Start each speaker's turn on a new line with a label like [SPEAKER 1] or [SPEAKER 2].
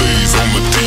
[SPEAKER 1] blaze on the